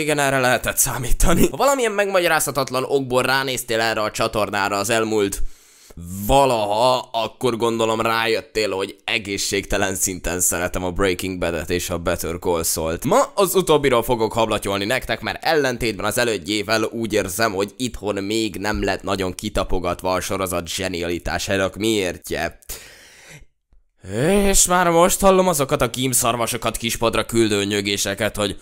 igen, erre lehetett számítani. Ha valamilyen megmagyarázhatatlan okból ránéztél erre a csatornára az elmúlt valaha, akkor gondolom rájöttél, hogy egészségtelen szinten szeretem a Breaking Bad-et és a Better Call Saul-t. Ma az utóbbiról fogok hablatyolni nektek, mert ellentétben az elődjével úgy érzem, hogy itthon még nem lett nagyon kitapogatva a sorozat zsenialitásának miértje. És már most hallom azokat a kímszarvasokat kispadra küldő nyögéseket, hogy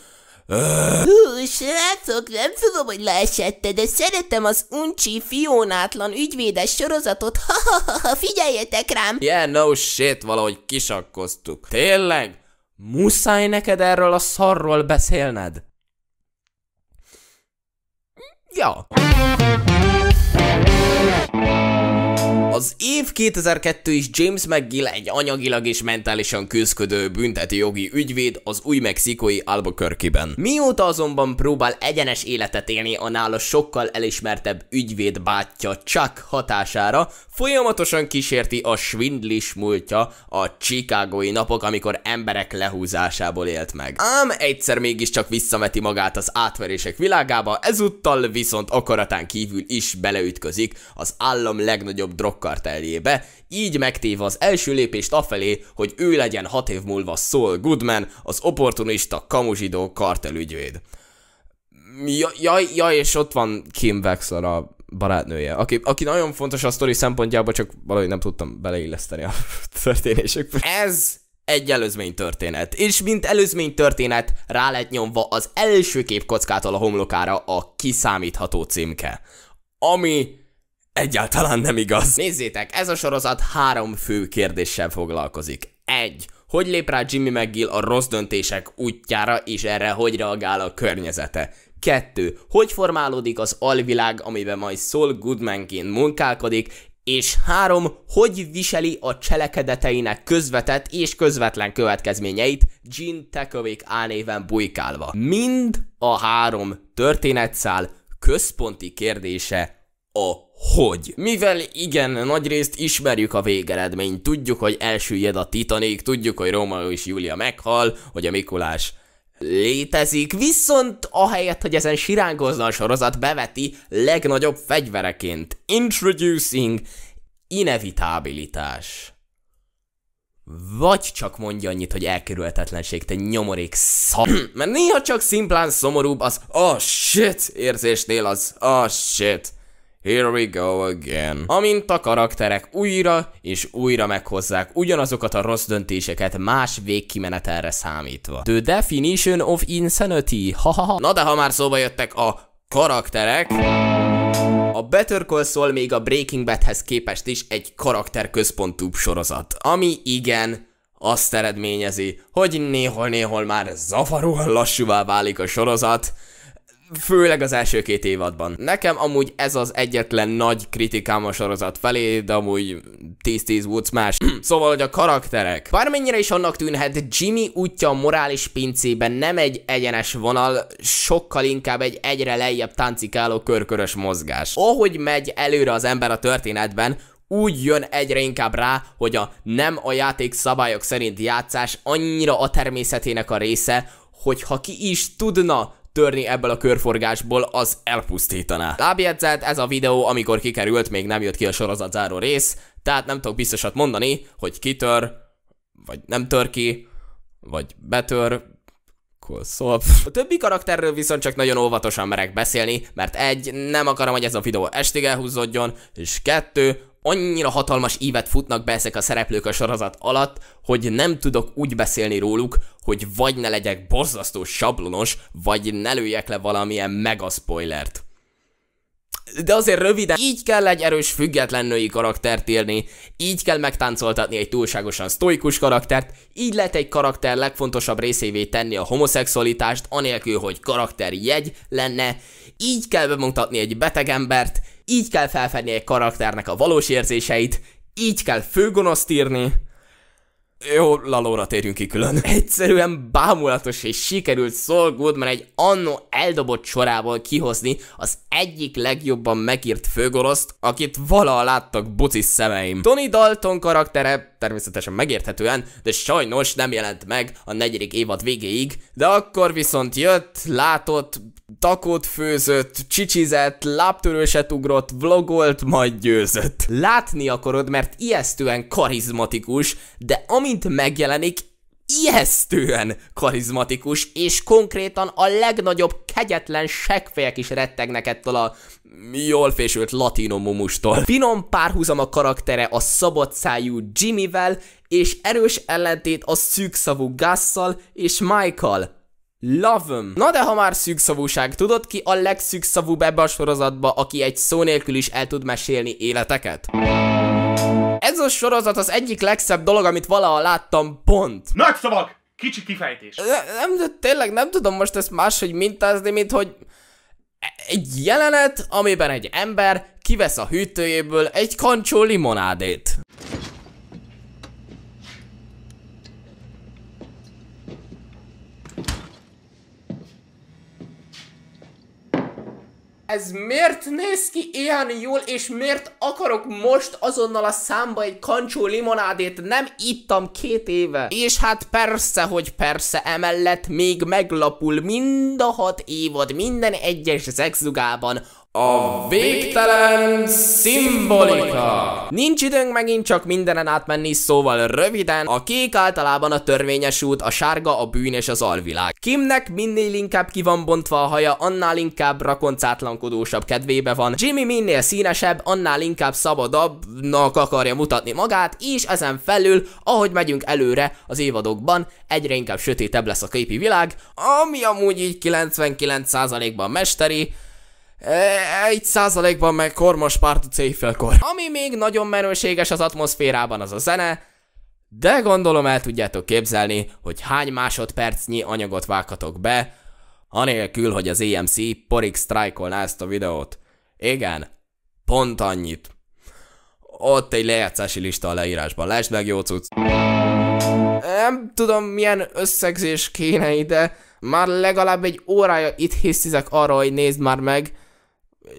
Hú, srácok, nem tudom, hogy leesette, de szeretem az uncsi, fionátlan ügyvédes sorozatot. Ha, ha, ha, figyeljetek rám! Yeah, no shit, valahogy kisakkoztuk. Tényleg? Muszáj neked erről a szarról beszélned? Ja. Az év 2002 is James McGill egy anyagilag és mentálisan küzdködő bünteti jogi ügyvéd az új mexikói Albuquerque-ben. Mióta azonban próbál egyenes életet élni a nála sokkal elismertebb ügyvéd bátyja Chuck hatására, folyamatosan kísérti a svindlis múltja a chicagói napok, amikor emberek lehúzásából élt meg. Ám egyszer mégiscsak visszameti magát az átverések világába, ezúttal viszont akaratán kívül is beleütközik az állam legnagyobb drogkarteljébe, így megtéve az első lépést afelé, hogy ő legyen hat év múlva Saul Goodman, az opportunista kamuzsidó kartelügyvéd. Ja, ja, ja, és ott van Kim Wexler, a barátnője, aki, aki nagyon fontos a sztori szempontjából, csak valahogy nem tudtam beleilleszteni a történésekbe. Ez egy előzmény történet, és mint előzmény történet rá lett nyomva az első képkockától a homlokára a kiszámítható címke. Ami egyáltalán nem igaz. Nézzétek, ez a sorozat három fő kérdéssel foglalkozik. Egy, hogy lép rá Jimmy McGill a rossz döntések útjára, és erre hogy reagál a környezete. 2. Hogy formálódik az alvilág, amiben majd Saul Goodmanként munkálkodik, és 3. Hogy viseli a cselekedeteinek közvetett és közvetlen következményeit Gene Takovik álnéven bujkálva. Mind a három történetszál központi kérdése a hogy. Mivel igen, nagyrészt ismerjük a végeredményt, tudjuk, hogy elsüllyed a Titanic, tudjuk, hogy Róma és Júlia meghal, hogy a Mikulás létezik, viszont ahelyett, hogy ezen sirángozna a sorozat, beveti legnagyobb fegyvereként. Introducing inevitabilitás. Vagy csak mondja annyit, hogy elkerülhetetlenség, te nyomorék szar. Mert néha csak szimplán szomorúbb az oh shit érzésnél az oh shit. Here we go again. Amint a karakterek újra és újra meghozzák ugyanazokat a rossz döntéseket más végkimenetelre számítva. The definition of insanity. Ha, ha, ha. Na de ha már szóba jöttek a karakterek... A Better Call Saul még a Breaking Badhez képest is egy karakterközpontúbb sorozat, ami igen, azt eredményezi, hogy néhol-néhol már zavaróan lassúvá válik a sorozat, Főleg az első két évadban. Nekem amúgy ez az egyetlen nagy kritikám a sorozat felé, de amúgy 10-10 Woods más. szóval, hogy a karakterek. Bármennyire is annak tűnhet, Jimmy útja a morális pincében nem egy egyenes vonal, sokkal inkább egy egyre lejjebb táncikáló körkörös mozgás. Ahogy megy előre az ember a történetben, úgy jön egyre inkább rá, hogy a nem a játék szabályok szerint játszás annyira a természetének a része, hogy ha ki is tudna törni ebből a körforgásból, az elpusztítaná. Lábjegyzet, ez a videó, amikor kikerült, még nem jött ki a sorozat záró rész, tehát nem tudok biztosat mondani, hogy kitör, vagy nem tör ki, vagy betör. Szóval a többi karakterről viszont csak nagyon óvatosan merek beszélni, mert egy, nem akarom, hogy ez a videó estig elhúzódjon, és kettő, annyira hatalmas ívet futnak be ezek a szereplők a sorozat alatt, hogy nem tudok úgy beszélni róluk, hogy vagy ne legyek borzasztó sablonos, vagy ne lőjek le valamilyen mega spoilert. De azért röviden, így kell egy erős független női karaktert írni, így kell megtáncoltatni egy túlságosan sztoikus karaktert, így lehet egy karakter legfontosabb részévé tenni a homoszexualitást, anélkül, hogy karakterjegy lenne, így kell bemutatni egy beteg embert, így kell felfedni egy karakternek a valós érzéseit, így kell főgonoszt írni. Jó, Lalóra térjünk ki külön. Egyszerűen bámulatos, és sikerült Saul Goodman egy annó eldobott sorából kihozni az egyik legjobban megírt főgoroszt, akit valaha láttak buci szemeim. Tony Dalton karaktere természetesen megérthetően, de sajnos nem jelent meg a negyedik évad végéig, de akkor viszont jött, látott, takot főzött, csicsizett, lábtörőset ugrott, vlogolt, majd győzött. Látni akarod, mert ijesztően karizmatikus, de amint megjelenik, ijesztően karizmatikus, és konkrétan a legnagyobb kegyetlen seggfejek is rettegnek ettől a jól fésült latino mumustól. Finom párhuzam a karaktere a szabadszájú Jimmyvel, és erős ellentét a szűkszavú Gusszal és Michael. Love em. Na de ha már szűkszavúság, tudod ki a legszűkszavúbb ebbe a sorozatba, aki egy szó nélkül is el tud mesélni életeket? Ez a sorozat az egyik legszebb dolog, amit valaha láttam, pont. Nagy szavak! Kicsi kifejtés. Nem, de tényleg nem tudom most ezt máshogy mintázni, mint hogy egy jelenet, amiben egy ember kivesz a hűtőjéből egy kancsó limonádét. Ez miért néz ki ilyen jól, és miért akarok most azonnal a számba egy kancsó limonádét? Nem ittam két éve. És hát persze, hogy persze, emellett még meglapul mind a hat évad, minden egyes szexzugában a végtelen szimbolika. Nincs időnk megint csak mindenen átmenni, szóval röviden, a kék általában a törvényes út, a sárga a bűn és az alvilág. Kimnek minél inkább ki van bontva a haja, annál inkább rakoncátlankodósabb kedvébe van. Jimmy minél színesebb, annál inkább szabadabbnak akarja mutatni magát, és ezen felül, ahogy megyünk előre az évadokban, egyre inkább sötétebb lesz a képi világ, ami amúgy így 99%-ban mesteri, egy százalékban meg kormos pártuc éjfélkor. Ami még nagyon menőséges az atmoszférában az a zene, de gondolom el tudjátok képzelni, hogy hány másodpercnyi anyagot vághatok be, anélkül, hogy az EMC porig sztrájkolná ezt a videót. Igen, pont annyit. Ott egy lejátszási lista a leírásban, lásd meg jó cucc. Nem tudom milyen összegzés kéne ide, már legalább egy órája itt hisztizek arra, hogy nézd már meg,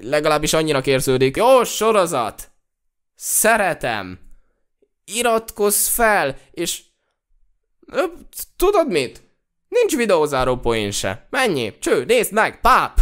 legalábbis annyira érződik. Jó sorozat! Szeretem! Iratkozz fel, és... Tudod mit? Nincs videózáró poén se. Mennyi? Cső, nézd meg! Páp!